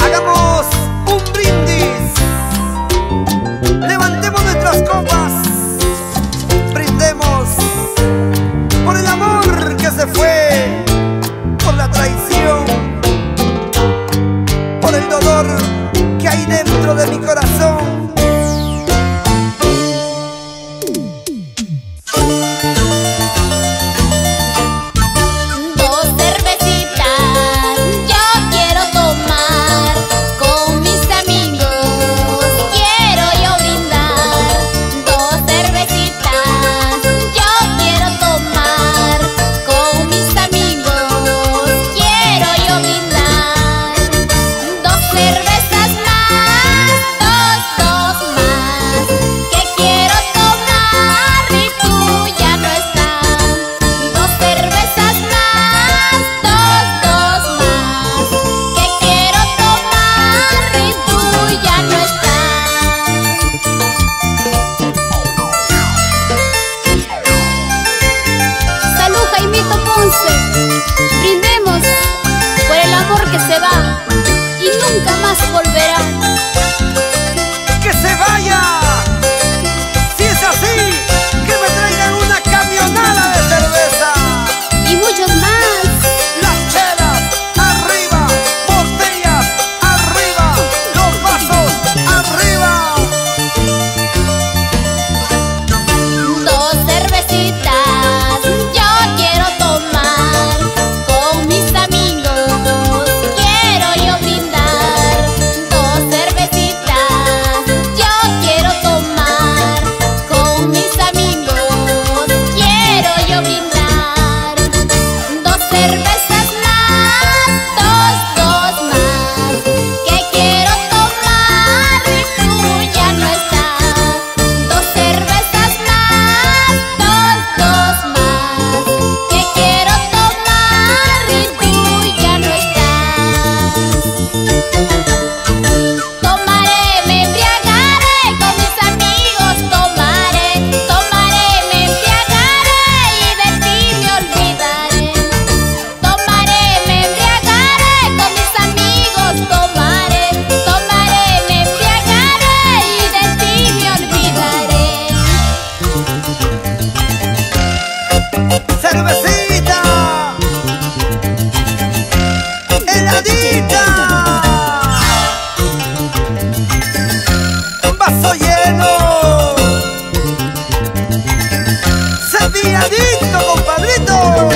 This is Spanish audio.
Hagamos un brindis. Levantemos nuestras copas. Brindemos por el amor que se fue, por la traición, por el dolor que hay dentro de mi corazón. Brindemos por el amor que se va y nunca más volverá. Compadrito.